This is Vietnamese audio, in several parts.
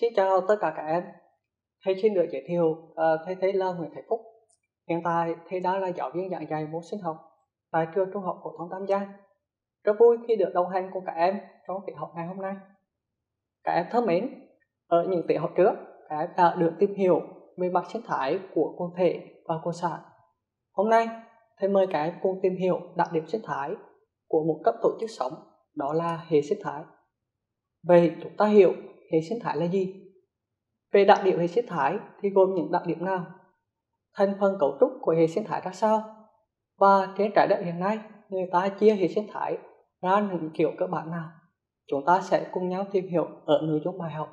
Xin chào tất cả các em. Thầy xin được giới thiệu, uh, thầy thế là Nguyễn Thái Phúc. Hiện tại thầy đang là giáo viên giảng dạy môn sinh học tại trường trung học phổ thông Tam Giang. Rất vui khi được đồng hành cùng các em trong tiết học ngày hôm nay. Các em thân mến, ở những tiết học trước, các em đã được tìm hiểu về mặt sinh thái của quần thể và quần sản. Hôm nay, thầy mời các em cùng tìm hiểu đặc điểm sinh thái của một cấp tổ chức sống, đó là hệ sinh thái. Vậy chúng ta hiểu hệ sinh thái là gì? Về đặc điểm hệ sinh thái thì gồm những đặc điểm nào? Thành phần cấu trúc của hệ sinh thái ra sao? Và trên trái đất hiện nay, người ta chia hệ sinh thái ra những kiểu cơ bản nào? Chúng ta sẽ cùng nhau tìm hiểu ở nội dung bài học.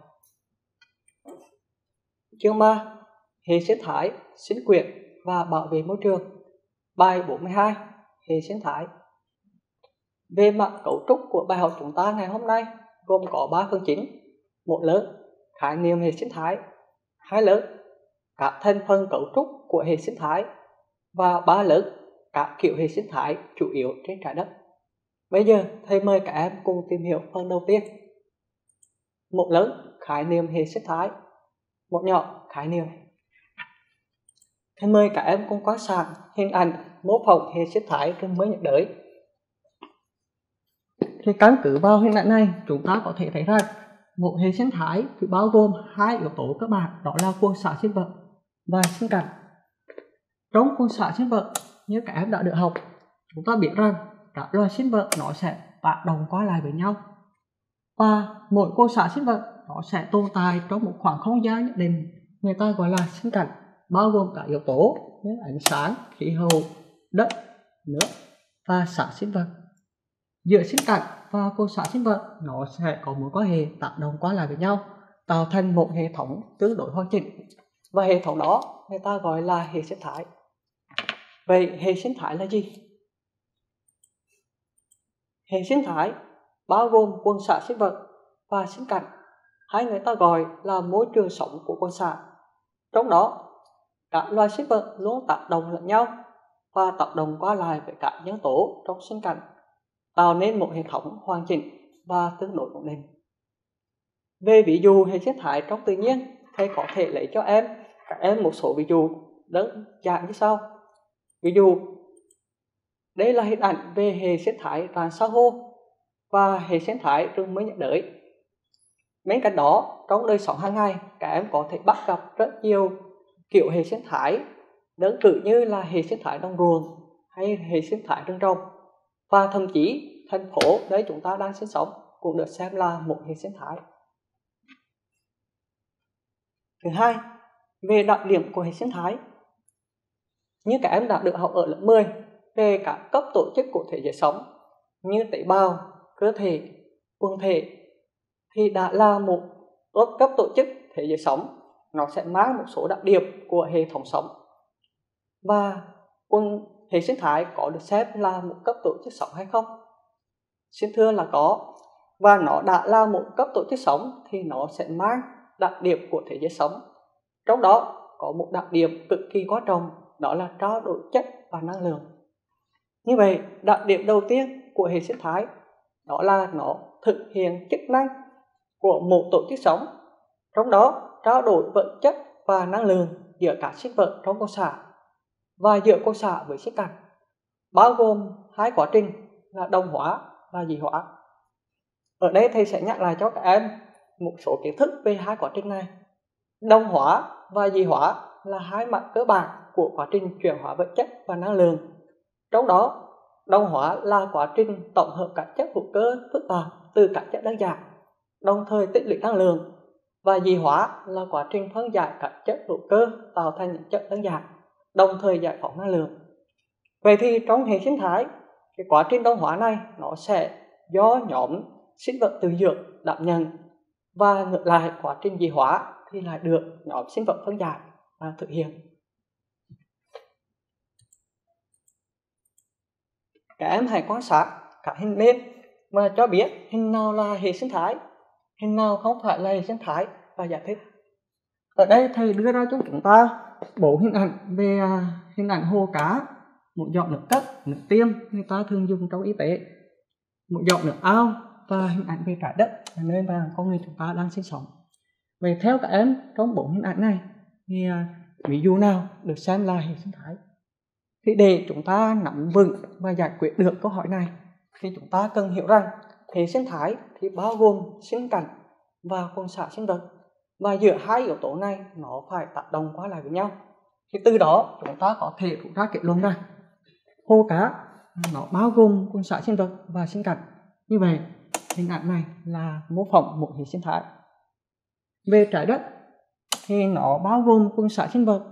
Chương 3. Hệ sinh thái, sinh quyền và bảo vệ môi trường. Bài 42. Hệ sinh thái. Về mặt cấu trúc của bài học chúng ta ngày hôm nay gồm có 3 phần chính. Một lớn, khái niệm hệ sinh thái. Hai lớn, các thành phần cấu trúc của hệ sinh thái. Và ba lớn, các kiểu hệ sinh thái chủ yếu trên trái đất. Bây giờ thầy mời các em cùng tìm hiểu phần đầu tiên. Một lớn, khái niệm hệ sinh thái. Một nhỏ, khái niệm. Thầy mời các em cùng quan sát hình ảnh mô phỏng hệ sinh thái rừng mới nhiệt đới thì căn cứ vào hình ảnh này chúng ta có thể thấy rằng một hệ sinh thái thì bao gồm hai yếu tố các bạn đó là quân xã sinh vật và sinh cảnh. Trong quân xã sinh vật, như các em đã được học, chúng ta biết rằng các loài sinh vật nó sẽ tác động qua lại với nhau. Và mỗi quân xã sinh vật, nó sẽ tồn tại trong một khoảng không gian nhất định, người ta gọi là sinh cảnh, bao gồm cả yếu tố như ánh sáng, khí hậu, đất, nước và xã sinh vật. Giữa sinh cảnh và cô xã sinh vật nó sẽ có mối quan hệ tác động qua lại với nhau, tạo thành một hệ thống tương đối hoàn chỉnh. Và hệ thống đó người ta gọi là hệ sinh thái. Vậy hệ sinh thái là gì? Hệ sinh thái bao gồm quân xã sinh vật và sinh cảnh. Hay người ta gọi là môi trường sống của quân xã. Trong đó, các loài sinh vật luôn tác động lẫn nhau và tác động qua lại với các nhân tố trong sinh cảnh tạo nên một hệ thống hoàn chỉnh và tương đối ổn định. Về ví dụ hệ sinh thái trong tự nhiên, thầy có thể lấy cho em các em một số ví dụ đơn giản như sau. Ví dụ, đây là hình ảnh về hệ sinh thái rạn san hô và hệ sinh thái rừng mới nhiệt đới. Bên cạnh đó, trong đời sống hàng ngày, các em có thể bắt gặp rất nhiều kiểu hệ sinh thái đơn cử như là hệ sinh thái đồng ruộng hay hệ sinh thái rừng trồng và thậm chí thành phố nơi chúng ta đang sinh sống cũng được xem là một hệ sinh thái. Thứ hai về đặc điểm của hệ sinh thái. Như các em đã được học ở lớp 10 về các cấp tổ chức của thể giới sống như tế bào, cơ thể, quần thể thì đã là một tốt cấp tổ chức thể giới sống. Nó sẽ mang một số đặc điểm của hệ thống sống. Và quân hệ sinh thái có được xem là một cấp tổ chức sống hay không? Xin thưa là có. Và nó đã là một cấp tổ chức sống thì nó sẽ mang đặc điểm của thế giới sống. Trong đó có một đặc điểm cực kỳ quan trọng, đó là trao đổi chất và năng lượng. Như vậy, đặc điểm đầu tiên của hệ sinh thái, đó là nó thực hiện chức năng của một tổ chức sống. Trong đó, trao đổi vật chất và năng lượng giữa các sinh vật trong con xã và giữa cô xạ với xích cạnh, bao gồm hai quá trình là đồng hóa và dị hóa. Ở đây thầy sẽ nhắc lại cho các em một số kiến thức về hai quá trình này. Đồng hóa và dị hóa là hai mặt cơ bản của quá trình chuyển hóa vật chất và năng lượng. Trong đó, đồng hóa là quá trình tổng hợp các chất hữu cơ, phức tạp từ các chất đơn giản, đồng thời tích lũy năng lượng. Và dị hóa là quá trình phân giải các chất hữu cơ tạo thành những chất đơn giản đồng thời giải phóng năng lượng. Vậy thì trong hệ sinh thái, cái quá trình đồng hóa này nó sẽ do nhóm sinh vật tự dưỡng đảm nhận và ngược lại quá trình dị hóa thì lại được nhóm sinh vật phân giải và thực hiện. Các em hãy quan sát các hình bên mà cho biết hình nào là hệ sinh thái, hình nào không phải là hệ sinh thái và giải thích. Ở đây thầy đưa ra cho chúng ta bộ hình ảnh về à, hình ảnh hồ cá, một giọt nước cất, nước tiêm, người ta thường dùng trong y tế. Một giọt nước ao và hình ảnh về trái đất là nơi mà con người chúng ta đang sinh sống. Vậy theo các em, trong bộ hình ảnh này thì à, ví dụ nào được xem là hệ sinh thái? Thì để chúng ta nắm vững và giải quyết được câu hỏi này, thì chúng ta cần hiểu rằng hệ sinh thái thì bao gồm sinh cảnh và quần xã sinh vật và giữa hai yếu tố này, nó phải tác động qua lại với nhau. Thì từ đó, chúng ta có thể rút ra kết luận rằng hồ cá, nó bao gồm quần xã sinh vật và sinh cảnh. Như vậy, hình ảnh này là mô phỏng một hệ sinh thái. Về trái đất, thì nó bao gồm quần xã sinh vật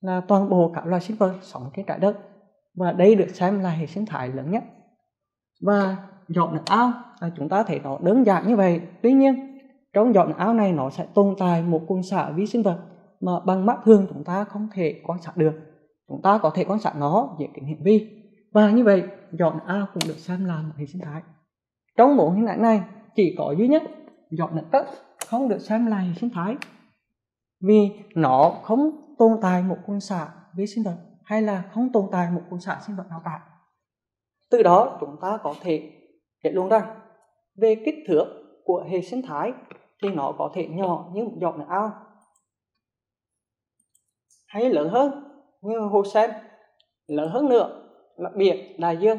là toàn bộ các loài sinh vật sống trên trái đất. Và đây được xem là hệ sinh thái lớn nhất. Và giọt nước ao là chúng ta thấy nó đơn giản như vậy. Tuy nhiên trong giọt nước ao này nó sẽ tồn tại một cung xạ vi sinh vật mà bằng mắt thường chúng ta không thể quan sát được. Chúng ta có thể quan sát nó dưới kính hiển vi. Và như vậy, giọt nước ao cũng được xem là một hệ sinh thái. Trong bộ hình ảnh này, chỉ có duy nhất giọt nước tất không được xem là hệ sinh thái. Vì nó không tồn tại một cung xạ vi sinh vật hay là không tồn tại một cung xạ sinh vật nào cả. Từ đó, chúng ta có thể kết luận rằng về kích thước của hệ sinh thái thì nó có thể nhỏ như một giọt nước ao. Hay lớn hơn, như hồ sen, lớn hơn nữa là biển đại dương.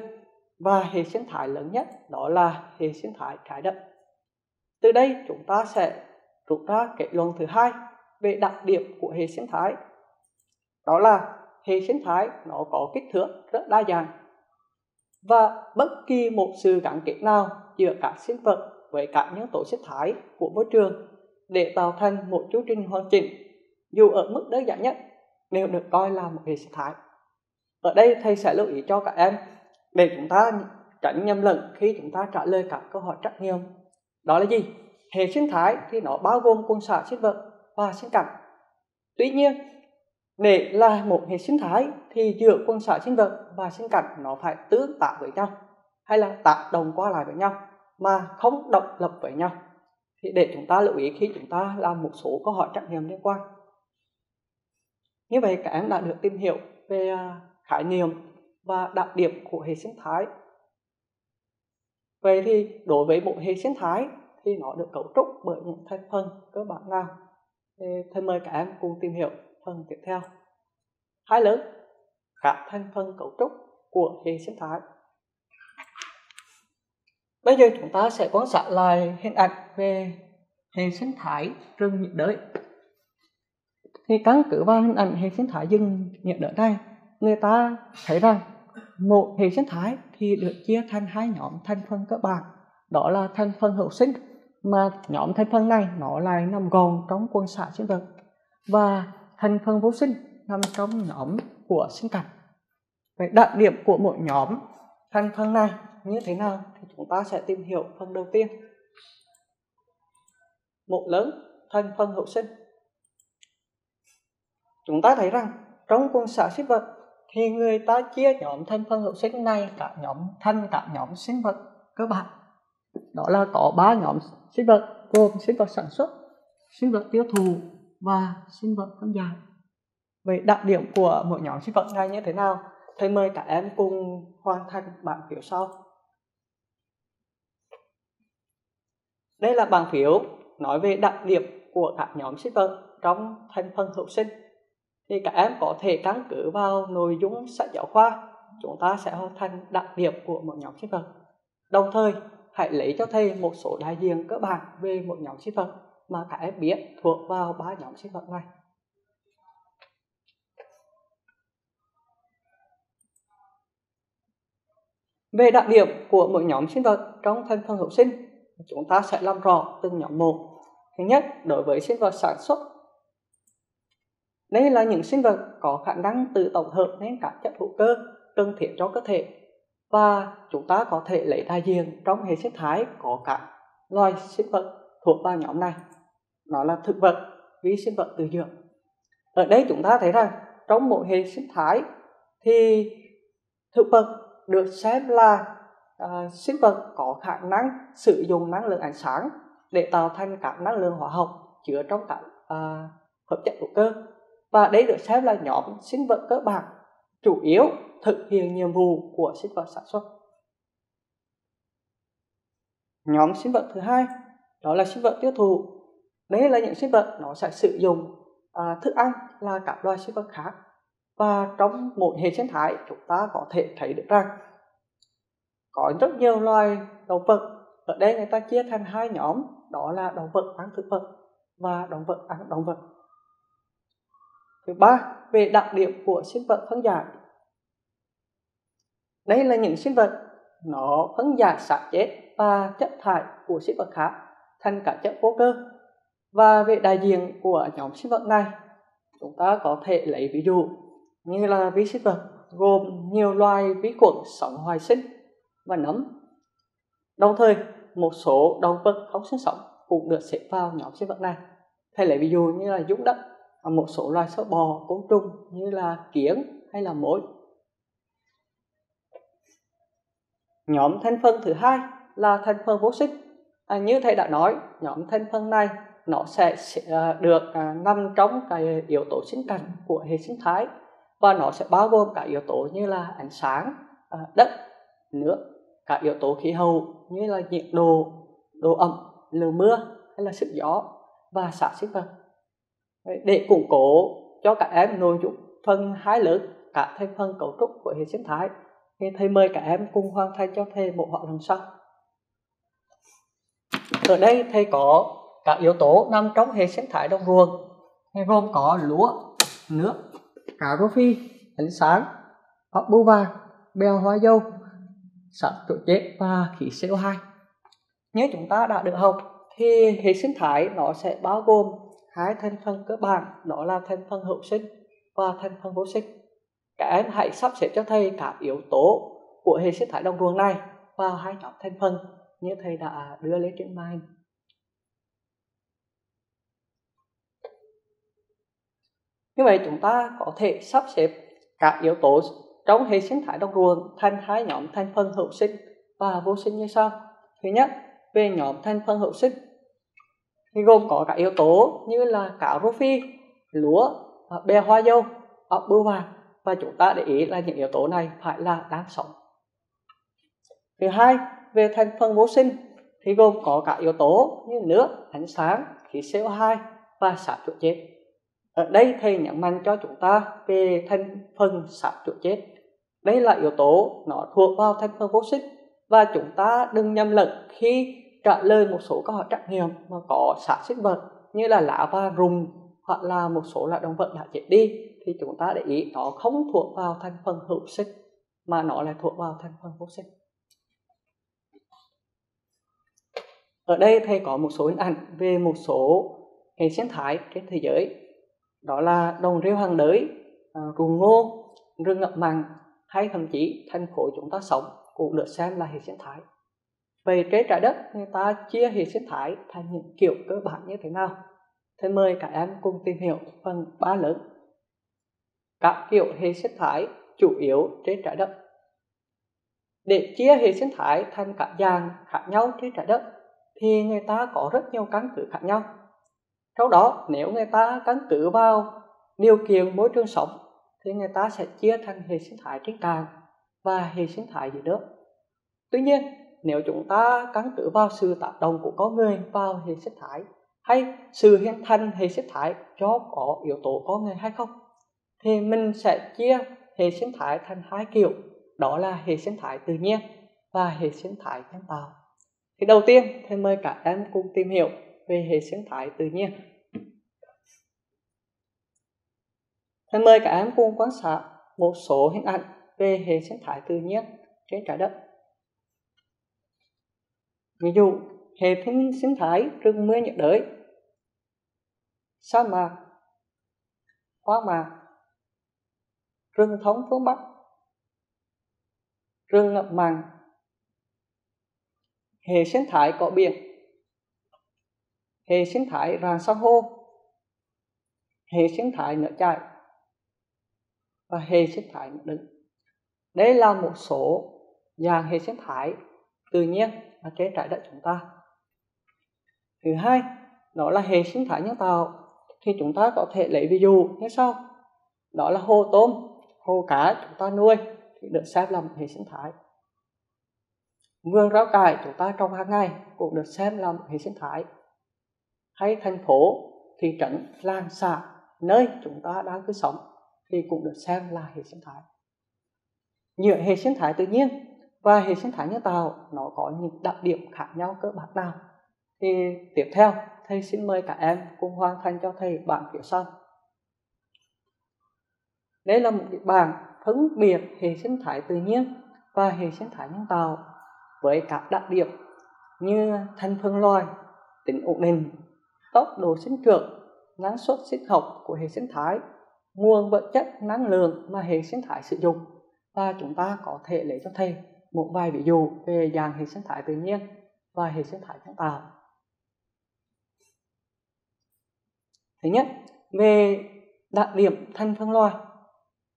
Và hệ sinh thái lớn nhất đó là hệ sinh thái trái đất. Từ đây chúng ta sẽ rút ra kết luận thứ hai về đặc điểm của hệ sinh thái. Đó là hệ sinh thái nó có kích thước rất đa dạng. Và bất kỳ một sự gắn kết nào giữa các sinh vật với các nhân tố sinh thái của môi trường để tạo thành một chu trình hoàn chỉnh, dù ở mức đơn giản nhất đều được coi là một hệ sinh thái. Ở đây, thầy sẽ lưu ý cho các em để chúng ta tránh nhầm lẫn khi chúng ta trả lời các câu hỏi trắc nghiệm. Đó là gì? Hệ sinh thái thì nó bao gồm quần xã sinh vật và sinh cảnh. Tuy nhiên, để là một hệ sinh thái thì giữa quần xã sinh vật và sinh cảnh nó phải tương tác với nhau hay là tác động qua lại với nhau mà không độc lập với nhau, thì để chúng ta lưu ý khi chúng ta làm một số câu hỏi trắc nghiệm liên quan. Như vậy, các em đã được tìm hiểu về à, khái niệm và đặc điểm của hệ sinh thái. Vậy thì đối với một hệ sinh thái thì nó được cấu trúc bởi những thành phần cơ bản nào? Thì thầy mời các em cùng tìm hiểu phần tiếp theo. Hai lớn các thành phần cấu trúc của hệ sinh thái bây giờ chúng ta sẽ quan sát lại hình ảnh về hệ sinh thái rừng nhiệt đới. Thì căn cứ vào hình ảnh hệ sinh thái rừng nhiệt đới này, người ta thấy rằng một hệ sinh thái thì được chia thành hai nhóm thành phần cơ bản. Đó là thành phần hữu sinh, mà nhóm thành phần này nó lại nằm gọn trong quần xã sinh vật, và thành phần vô sinh nằm trong nhóm của sinh cảnh. Vậy đặc điểm của mỗi nhóm thành phần này như thế nào thì chúng ta sẽ tìm hiểu phần đầu tiên. Một lớn thành phần hậu sinh. Chúng ta thấy rằng trong quần xã sinh vật thì người ta chia nhóm thành phần hậu sinh này cả nhóm, thành cả nhóm sinh vật cơ bản. Đó là có ba nhóm sinh vật gồm sinh vật sản xuất, sinh vật tiêu thụ và sinh vật phân giải vậy đặc điểm của mỗi nhóm sinh vật này như thế nào? Thầy mời cả em cùng hoàn thành bảng phiếu sau. Đây là bảng phiếu nói về đặc điểm của các nhóm shipper trong thành phần hậu sinh thì các em có thể căn cứ vào nội dung sách giáo khoa chúng ta sẽ hoàn thành đặc điểm của một nhóm shipper. đồng thời hãy lấy cho thầy một số đại diện cơ bản về một nhóm shipper mà các em biết thuộc vào ba nhóm shipper này Về đặc điểm của mỗi nhóm sinh vật trong thành phần hữu sinh, chúng ta sẽ làm rõ từng nhóm một. Thứ nhất, đối với sinh vật sản xuất. Đây là những sinh vật có khả năng tự tổng hợp nên các chất hữu cơ cần thiết cho cơ thể. Và chúng ta có thể lấy đại diện trong hệ sinh thái có các loài sinh vật thuộc vào nhóm này. Nó là thực vật, vi sinh vật tự dưỡng. Ở đây chúng ta thấy rằng trong mỗi hệ sinh thái thì thực vật được xem là uh, sinh vật có khả năng sử dụng năng lượng ánh sáng để tạo thành các năng lượng hóa học chứa trong các uh, hợp chất hữu cơ. Và đây được xem là nhóm sinh vật cơ bản chủ yếu thực hiện nhiệm vụ của sinh vật sản xuất. Nhóm sinh vật thứ hai đó là sinh vật tiêu thụ. Đấy là những sinh vật nó sẽ sử dụng à, thức ăn là các loài sinh vật khác. Và trong mỗi hệ sinh thái chúng ta có thể thấy được rằng có rất nhiều loài động vật. Ở đây người ta chia thành hai nhóm, đó là động vật ăn thực vật và động vật ăn động vật. Thứ ba, về đặc điểm của sinh vật phân giải. Đây là những sinh vật, nó phân giải xác chết và chất thải của sinh vật khác thành các chất vô cơ. Và về đại diện của nhóm sinh vật này, chúng ta có thể lấy ví dụ như là vi sinh vật gồm nhiều loài vi khuẩn sống hoài sinh và nấm. Đồng thời một số động vật không sinh sống cũng được xếp vào nhóm sinh vật này. Hay lấy ví dụ như là dũng đất một số loài sâu bò côn trùng như là kiến hay là mối. Nhóm thành phần thứ hai là thành phần vô sinh. À, như thầy đã nói nhóm thành phần này nó sẽ, sẽ à, được à, nằm trong cái yếu tố sinh cảnh của hệ sinh thái và nó sẽ bao gồm cả yếu tố như là ánh sáng à, đất nước cả yếu tố khí hậu như là nhiệt độ độ ẩm, lượng mưa hay là sức gió và xạ sinh vật để củng cố cho các em nội dung phần hai lớn cả thành phần cấu trúc của hệ sinh thái, thì thầy mời các em cùng hoàn thành cho thầy một hoạt lần sau. Ở đây thầy có các yếu tố nằm trong hệ sinh thái đồng ruộng. Gồm có lúa, nước, cà rô phi, ánh sáng ốc bưu vàng, bèo hoa dâu sản xuất chết và khí CO2 như chúng ta đã được học, thì hệ sinh thái nó sẽ bao gồm hai thành phần cơ bản, đó là thành phần hữu sinh và thành phần vô sinh. Các em hãy sắp xếp cho thầy các yếu tố của hệ sinh thái đồng ruộng này vào hai nhóm thành phần, như thầy đã đưa lên trên màn. Như vậy chúng ta có thể sắp xếp các yếu tố trong hệ sinh thái đồng ruộng, thành hai nhóm thành phần hữu sinh và vô sinh như sau. Thứ nhất, về nhóm thành phần hữu sinh thì gồm có các yếu tố như là cá rô phi, lúa à, bè hoa dâu ốc bưu vàng. Và chúng ta để ý là những yếu tố này phải là đang sống. Thứ hai, về thành phần vô sinh thì gồm có các yếu tố như nước, ánh sáng, khí CO2 và xạ chuột chết. Ở đây thầy nhấn mạnh cho chúng ta về thành phần xạ chuột chết đây là yếu tố nó thuộc vào thành phần vô sinh và chúng ta đừng nhầm lẫn khi trả lời một số câu hỏi trắc nghiệm mà có xác sinh vật như là lá và rùng hoặc là một số loại động vật đã chết đi thì chúng ta để ý nó không thuộc vào thành phần hữu sinh mà nó lại thuộc vào thành phần vô sinh. Ở đây thầy có một số hình ảnh về một số hệ sinh thái trên thế giới. Đó là đồng rêu hàng đới à, ruộng ngô rừng ngập mặn hay thậm chí thành phố chúng ta sống, cũng được xem là hệ sinh thái. Về trên trái đất, người ta chia hệ sinh thái thành những kiểu cơ bản như thế nào? Thì mời cả em cùng tìm hiểu phần ba lớn. Các kiểu hệ sinh thái chủ yếu trên trái đất. Để chia hệ sinh thái thành các dạng khác nhau trên trái đất, thì người ta có rất nhiều căn cứ khác nhau. Sau đó, nếu người ta căn cứ vào điều kiện môi trường sống thì người ta sẽ chia thành hệ sinh thái trên cạn và hệ sinh thái dưới nước. Tuy nhiên, nếu chúng ta căn cứ vào sự tác động của con người vào hệ sinh thái hay sự hình thành hệ sinh thái cho có yếu tố con người hay không, thì mình sẽ chia hệ sinh thái thành hai kiểu, đó là hệ sinh thái tự nhiên và hệ sinh thái nhân tạo. Thì đầu tiên thầy mời cả em cùng tìm hiểu về hệ sinh thái tự nhiên. Em mời cả em cùng quan sát một số hình ảnh về hệ sinh thái tự nhiên trên trái đất. Ví dụ, hệ sinh sinh thái rừng mưa nhiệt đới, sa mạc, hoang mạc, rừng thống phương bắc, rừng ngập mặn. Hệ sinh thái cỏ biển, hệ sinh thái rạn san hô, hệ sinh thái nở chảy và hệ sinh thái nở đứng. Đây là một số dạng hệ sinh thái tự nhiên ở trên trái đất chúng ta. Thứ hai, đó là hệ sinh thái nhân tạo. Thì chúng ta có thể lấy ví dụ như sau. Đó là hồ tôm, hồ cá chúng ta nuôi thì được xem là một hệ sinh thái vườn rau cải chúng ta trồng hàng ngày cũng được xem là một hệ sinh thái hay thành phố, thị trấn, làng, xã, nơi chúng ta đang cứ sống thì cũng được xem là hệ sinh thái. Giữa hệ sinh thái tự nhiên và hệ sinh thái nhân tạo, nó có những đặc điểm khác nhau cơ bản nào? Thì tiếp theo, thầy xin mời cả em cùng hoàn thành cho thầy bảng phía sau. Đây là một bảng phân biệt hệ sinh thái tự nhiên và hệ sinh thái nhân tạo với các đặc điểm như thành phần loài, tính ổn định, tốc độ sinh trưởng, năng suất sinh học của hệ sinh thái nguồn vật chất, năng lượng mà hệ sinh thái sử dụng. Và chúng ta có thể lấy cho thầy một vài ví dụ về dạng hệ sinh thái tự nhiên và hệ sinh thái nhân tạo. Thứ nhất, về đặc điểm thành phần loài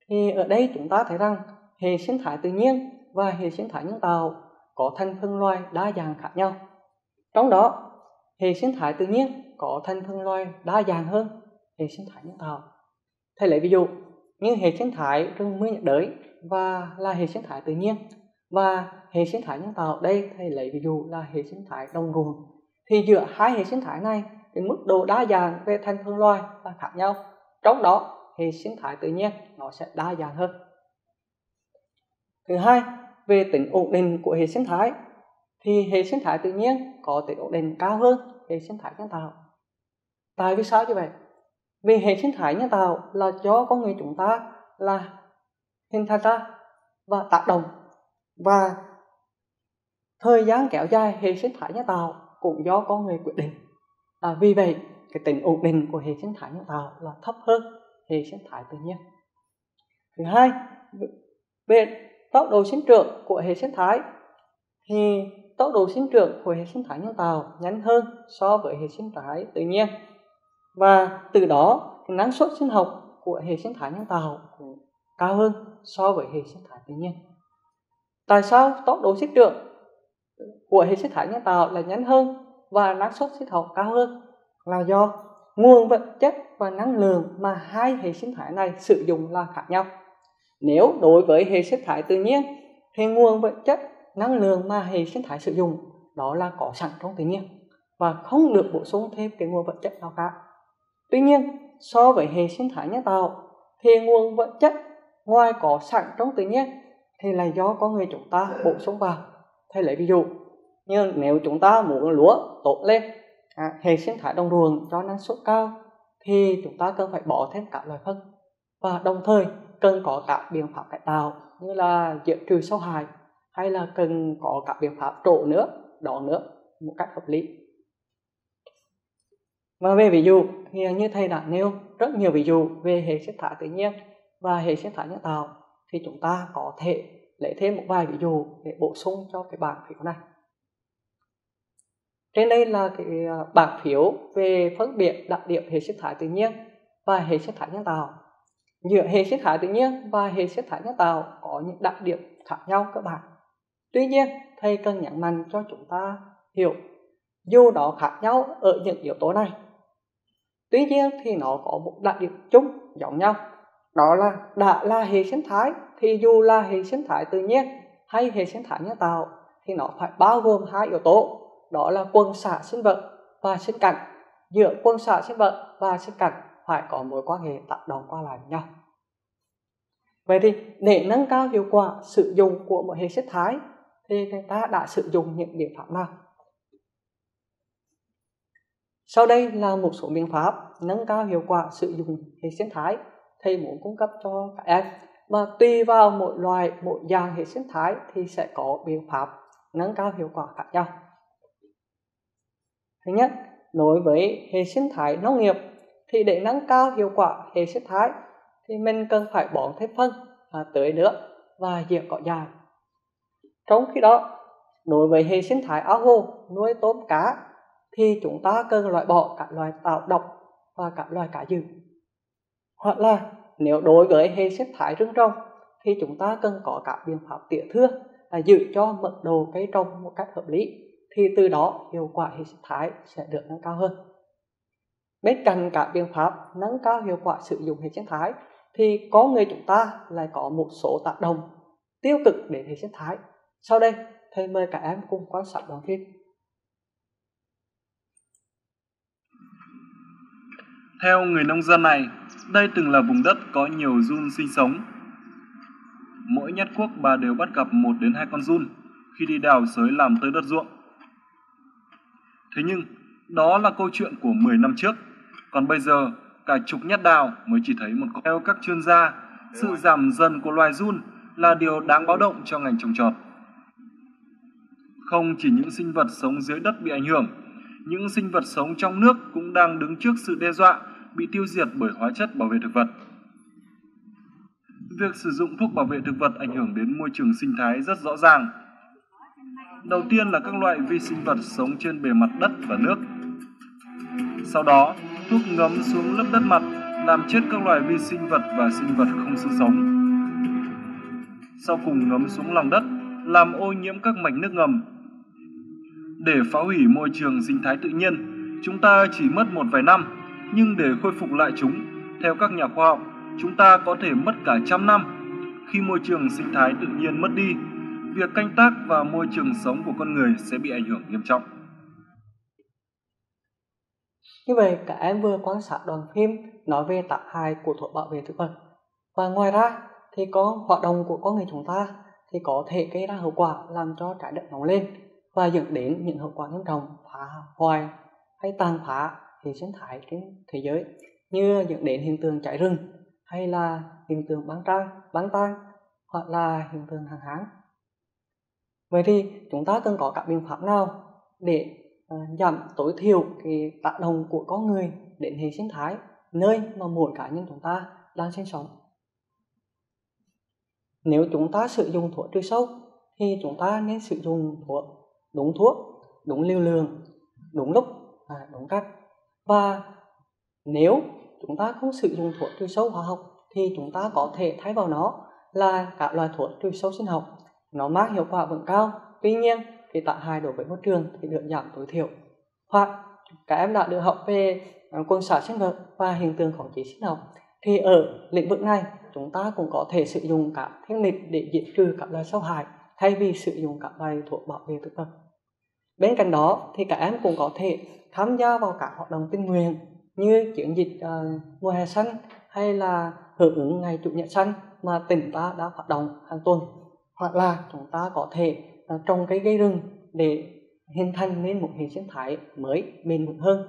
thì ở đây chúng ta thấy rằng hệ sinh thái tự nhiên và hệ sinh thái nhân tạo có thành phần loài đa dạng khác nhau. Trong đó, hệ sinh thái tự nhiên có thành phần loài đa dạng hơn hệ sinh thái nhân tạo thầy lấy ví dụ như hệ sinh thái rừng mưa nhiệt đới và là hệ sinh thái tự nhiên. Và hệ sinh thái nhân tạo đây, thầy lấy ví dụ là hệ sinh thái đồng ruộng. Thì giữa hai hệ sinh thái này thì mức độ đa dạng về thành phần loài là khác nhau. Trong đó, hệ sinh thái tự nhiên nó sẽ đa dạng hơn. Thứ hai, về tính ổn định của hệ sinh thái, thì hệ sinh thái tự nhiên có tính ổn định cao hơn hệ sinh thái nhân tạo. Tại vì sao như vậy? Vì hệ sinh thái nhân tạo là do con người chúng ta là hình thành ra và tác động. Và thời gian kéo dài hệ sinh thái nhân tạo cũng do con người quyết định. À, vì vậy cái tính ổn định của hệ sinh thái nhân tạo là thấp hơn hệ sinh thái tự nhiên. Thứ hai về tốc độ sinh trưởng của hệ sinh thái thì tốc độ sinh trưởng của hệ sinh thái nhân tạo nhanh hơn so với hệ sinh thái tự nhiên và từ đó năng suất sinh học của hệ sinh thái nhân tạo cũng cao hơn so với hệ sinh thái tự nhiên. Tại sao tốc độ sinh trưởng của hệ sinh thái nhân tạo là nhanh hơn và năng suất sinh học cao hơn? Là do nguồn vật chất và năng lượng mà hai hệ sinh thái này sử dụng là khác nhau. Nếu đối với hệ sinh thái tự nhiên thì nguồn vật chất, năng lượng mà hệ sinh thái sử dụng, đó là có sẵn trong tự nhiên và không được bổ sung thêm cái nguồn vật chất nào cả tuy nhiên so với hệ sinh thái nhân tạo thì nguồn vật chất ngoài có sẵn trong tự nhiên thì là do con người chúng ta bổ sung vào. Thầy lấy ví dụ như nếu chúng ta muốn lúa tốt lên à, hệ sinh thái đồng ruộng cho năng suất cao thì chúng ta cần phải bỏ thêm các loại phân. Và đồng thời cần có các biện pháp cải tạo như là diệt trừ sâu hại hay là cần có các biện pháp trộn nước đỏ nước một cách hợp lý và về ví dụ, thì như thầy đã nêu, rất nhiều ví dụ về hệ sinh thái tự nhiên và hệ sinh thái nhân tạo, thì chúng ta có thể lấy thêm một vài ví dụ để bổ sung cho cái bảng phiếu này. Trên đây là cái à, bảng phiếu về phân biệt đặc điểm hệ sinh thái tự nhiên và hệ sinh thái nhân tạo. Giữa hệ sinh thái tự nhiên và hệ sinh thái nhân tạo có những đặc điểm khác nhau các bạn tuy nhiên, thầy cần nhấn mạnh cho chúng ta hiểu, dù đó khác nhau ở những yếu tố này tuy nhiên thì nó có một đặc điểm chung giống nhau. Đó là đã là hệ sinh thái thì dù là hệ sinh thái tự nhiên hay hệ sinh thái nhân tạo thì nó phải bao gồm hai yếu tố. Đó là quân xạ sinh vật và sinh cảnh. Giữa quân xạ sinh vật và sinh cảnh phải có mối quan hệ tác động qua lại với nhau. Vậy thì để nâng cao hiệu quả sử dụng của một hệ sinh thái thì người ta đã sử dụng những biện pháp nào? Sau đây là một số biện pháp nâng cao hiệu quả sử dụng hệ sinh thái thầy muốn cung cấp cho các em. Mà tùy vào mỗi loài mỗi dạng hệ sinh thái thì sẽ có biện pháp nâng cao hiệu quả khác nhau. Thứ nhất, đối với hệ sinh thái nông nghiệp thì để nâng cao hiệu quả hệ sinh thái thì mình cần phải bón thêm phân và tưới nước và diệt cỏ dại trong khi đó, đối với hệ sinh thái ao hồ, nuôi tôm cá thì chúng ta cần loại bỏ các loài tạo độc và các loài cá dữ hoặc là nếu đối với hệ sinh thái rừng trồng, thì chúng ta cần có các biện pháp tỉa thưa là giữ cho mật độ cây trồng một cách hợp lý, thì từ đó hiệu quả hệ sinh thái sẽ được nâng cao hơn. Bên cạnh các biện pháp nâng cao hiệu quả sử dụng hệ sinh thái, thì có người chúng ta lại có một số tác động tiêu cực đến hệ sinh thái. Sau đây, thầy mời cả em cùng quan sát đoạn phim Theo người nông dân này, đây từng là vùng đất có nhiều run sinh sống. Mỗi nhát cuốc bà đều bắt gặp một đến hai con run khi đi đào sới làm tới đất ruộng. Thế nhưng, đó là câu chuyện của 10 năm trước. Còn bây giờ, cả chục nhát đào mới chỉ thấy một con. Theo các chuyên gia, sự giảm dần của loài run là điều đáng báo động cho ngành trồng trọt. Không chỉ những sinh vật sống dưới đất bị ảnh hưởng, những sinh vật sống trong nước cũng đang đứng trước sự đe dọa bị tiêu diệt bởi hóa chất bảo vệ thực vật. Việc sử dụng thuốc bảo vệ thực vật ảnh hưởng đến môi trường sinh thái rất rõ ràng. Đầu tiên là các loại vi sinh vật sống trên bề mặt đất và nước. Sau đó, thuốc ngấm xuống lớp đất mặt làm chết các loài vi sinh vật và sinh vật không sự sống. Sau cùng ngấm xuống lòng đất, làm ô nhiễm các mạch nước ngầm. Để phá hủy môi trường sinh thái tự nhiên, chúng ta chỉ mất một vài năm, nhưng để khôi phục lại chúng, theo các nhà khoa học, chúng ta có thể mất cả trăm năm. Khi môi trường sinh thái tự nhiên mất đi, việc canh tác và môi trường sống của con người sẽ bị ảnh hưởng nghiêm trọng. Như vậy, cả em vừa quan sát đoàn phim nói về tác hại của thuốc bảo vệ thực vật. Và ngoài ra, thì có hoạt động của con người chúng ta thì có thể gây ra hậu quả làm cho trái đất nóng lên và dẫn đến những hậu quả nghiêm trọng phá hoại hay tàn phá hệ sinh thái trên thế giới như dẫn đến hiện tượng cháy rừng hay là hiện tượng băng trang băng tan hoặc là hiện tượng hạn hán. Vậy thì chúng ta cần có các biện pháp nào để uh, giảm tối thiểu cái tác động của con người đến hệ sinh thái nơi mà mỗi cá nhân chúng ta đang sinh sống? Nếu chúng ta sử dụng thuốc trừ sâu thì chúng ta nên sử dụng thuốc đúng thuốc đúng liều lượng đúng lúc à, đúng cách. Và nếu chúng ta không sử dụng thuốc trừ sâu hóa học thì chúng ta có thể thay vào nó là các loại thuốc trừ sâu sinh học. Nó mang hiệu quả vẫn cao tuy nhiên thì tác hại đối với môi trường thì được giảm tối thiểu. Hoặc các em đã được học về à, quân xã sinh vật và hiện tượng khống chế sinh học thì ở lĩnh vực này chúng ta cũng có thể sử dụng các thiết lịch để diệt trừ các loài sâu hại thay vì sử dụng các loại thuốc bảo vệ thực vật. Bên cạnh đó thì các em cũng có thể tham gia vào các hoạt động tình nguyện như chiến dịch uh, mùa hè xanh hay là hưởng ứng ngày chủ nhật xanh mà tỉnh ta đã hoạt động hàng tuần. Hoặc là chúng ta có thể uh, trồng cây gây rừng để hình thành nên một hệ sinh thái mới bền vững hơn.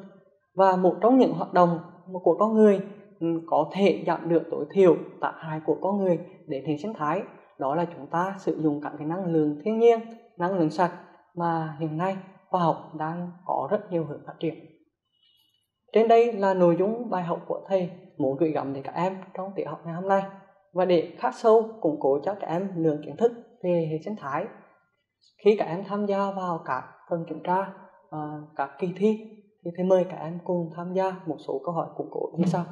Và một trong những hoạt động của con người ừ, có thể giảm được tối thiểu tác hại của con người đến hệ sinh thái đó là chúng ta sử dụng các cái năng lượng thiên nhiên năng lượng sạch mà hiện nay khoa học đang có rất nhiều hướng phát triển trên đây là nội dung bài học của thầy muốn gửi gắm đến các em trong tiết học ngày hôm nay và để khắc sâu củng cố cho các em lượng kiến thức về hệ sinh thái khi các em tham gia vào các phần kiểm tra uh, các kỳ thi thì thầy mời các em cùng tham gia một số câu hỏi củng cố như sau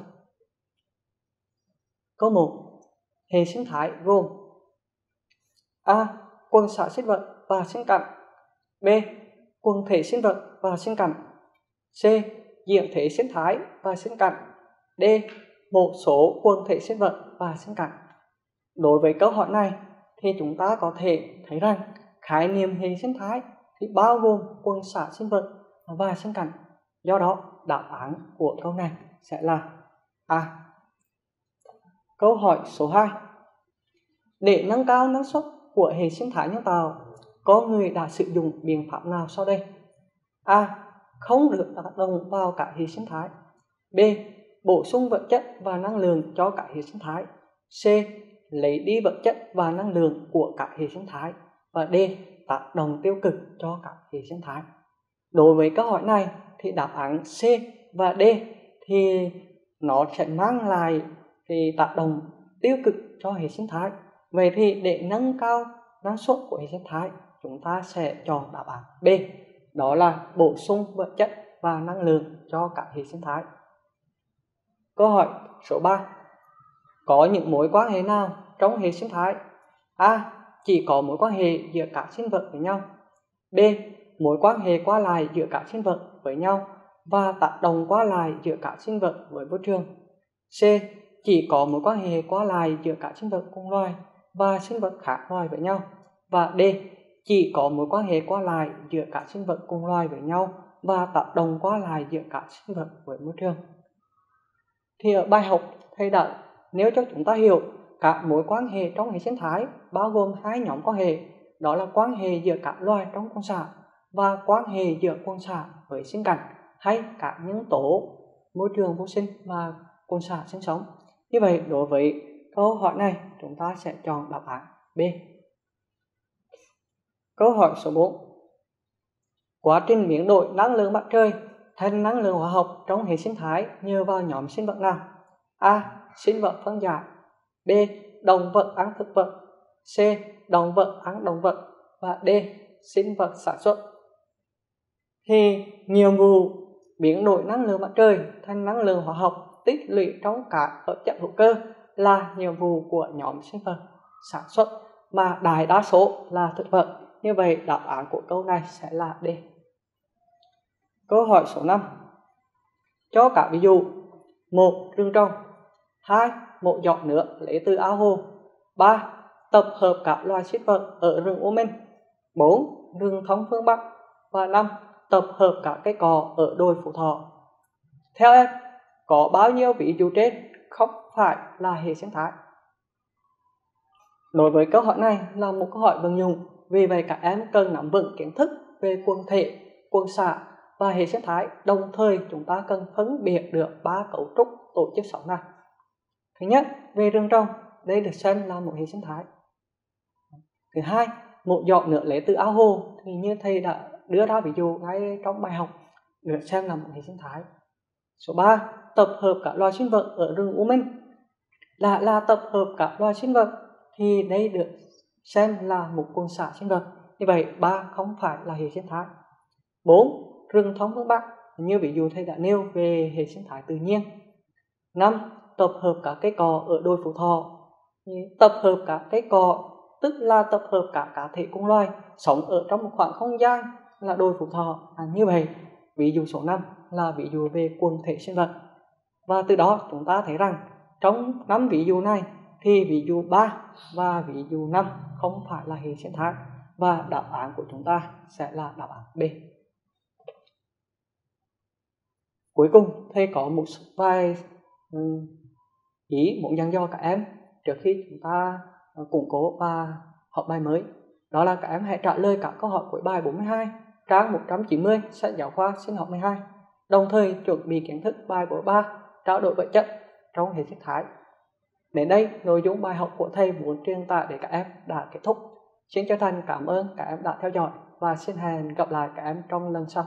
Câu 1. Hệ sinh thái gồm A. Quần xã sinh vật và sinh cảnh B. Quần thể sinh vật và sinh cảnh C. Diện thể sinh thái và sinh cảnh D. Một số quần thể sinh vật và sinh cảnh Đối với câu hỏi này thì chúng ta có thể thấy rằng khái niệm hệ sinh thái thì bao gồm quần xã sinh vật và sinh cảnh. Do đó, đáp án của câu này sẽ là A. Câu hỏi số 2 Để nâng cao năng suất của hệ sinh thái nhân tạo, có người đã sử dụng biện pháp nào sau đây? A. Không được tác động vào cả hệ sinh thái. B. Bổ sung vật chất và năng lượng cho cả hệ sinh thái. C. Lấy đi vật chất và năng lượng của cả hệ sinh thái. Và D. Tác động tiêu cực cho cả hệ sinh thái. Đối với câu hỏi này thì đáp án C và D thì nó sẽ mang lại thì tác động tiêu cực cho hệ sinh thái vậy thì để nâng cao năng suất của hệ sinh thái chúng ta sẽ chọn đáp án B. Đó là bổ sung vật chất và năng lượng cho cả hệ sinh thái. Câu hỏi số 3 có những mối quan hệ nào trong hệ sinh thái? A. Chỉ có mối quan hệ giữa các sinh vật với nhau. B. Mối quan hệ qua lại giữa các sinh vật với nhau và tác động qua lại giữa các sinh vật với môi trường. C. Chỉ có mối quan hệ qua lại giữa các sinh vật cùng loài và sinh vật khác loài với nhau. Và D chỉ có mối quan hệ qua lại giữa các sinh vật cùng loài với nhau và tác động qua lại giữa các sinh vật với môi trường. thì ở bài học thầy đã, nếu cho chúng ta hiểu các mối quan hệ trong hệ sinh thái, bao gồm hai nhóm quan hệ, đó là quan hệ giữa các loài trong quần xã và quan hệ giữa quần xã với sinh cảnh hay các nhân tố, môi trường vô sinh mà quần xã sinh sống như vậy, đối với câu hỏi này, chúng ta sẽ chọn đáp án B câu hỏi số 4 quá trình biến đổi năng lượng mặt trời thành năng lượng hóa học trong hệ sinh thái nhờ vào nhóm sinh vật nào? A. Sinh vật phân giải. B. Động vật ăn thực vật. C. Động vật ăn động vật. Và d. Sinh vật sản xuất. Thì nhiệm vụ biến đổi năng lượng mặt trời thành năng lượng hóa học tích lũy trong cả hợp chất hữu cơ là nhiệm vụ của nhóm sinh vật sản xuất mà đại đa số là thực vật như vậy, đáp án của câu này sẽ là D. Câu hỏi số 5 cho cả ví dụ, một rừng trồng, hai một giọt nước lấy từ ao hồ, ba tập hợp các loài sinh vật ở rừng u minh, bốn rừng thông phương bắc và năm tập hợp các cây cò ở đồi phú thọ. Theo em, có bao nhiêu ví dụ trên không phải là hệ sinh thái? Đối với câu hỏi này là một câu hỏi vận dụng vì vậy các em cần nắm vững kiến thức về quần thể, quần xã và hệ sinh thái. Đồng thời chúng ta cần phân biệt được ba cấu trúc tổ chức sống này. Thứ nhất, về rừng trồng. Đây được xem là một hệ sinh thái. Thứ hai, một giọt nước lấy từ ao hồ. Thì như thầy đã đưa ra ví dụ ngay trong bài học, được xem là một hệ sinh thái. Số 3 tập hợp các loài sinh vật ở rừng u minh. Là là tập hợp các loài sinh vật, thì đây được xem là một quần xã sinh vật. Như vậy ba không phải là hệ sinh thái. Bốn rừng thông phương bắc như ví dụ thầy đã nêu về hệ sinh thái tự nhiên. Năm tập hợp các cây cò ở đồi phú thọ. Tập hợp các cây cò tức là tập hợp các cá thể cùng loài sống ở trong một khoảng không gian là đồi phú thọ. À, như vậy ví dụ số 5 là ví dụ về quần thể sinh vật. Và từ đó chúng ta thấy rằng trong năm ví dụ này thì ví dụ 3 và ví dụ 5 không phải là hệ sinh thái và đáp án của chúng ta sẽ là đáp án B. Cuối cùng, thầy có một vài ý muốn dặn dò các em trước khi chúng ta ờ, củng cố và học bài mới. Đó là các em hãy trả lời các câu hỏi của bài 42 trang 190 sách giáo khoa sinh học 12 đồng thời chuẩn bị kiến thức bài của ba trao đổi vật chất trong hệ sinh thái Đến đây, nội dung bài học của thầy muốn truyền tải để các em đã kết thúc. Xin chân thành cảm ơn các em đã theo dõi và xin hẹn gặp lại các em trong lần sau.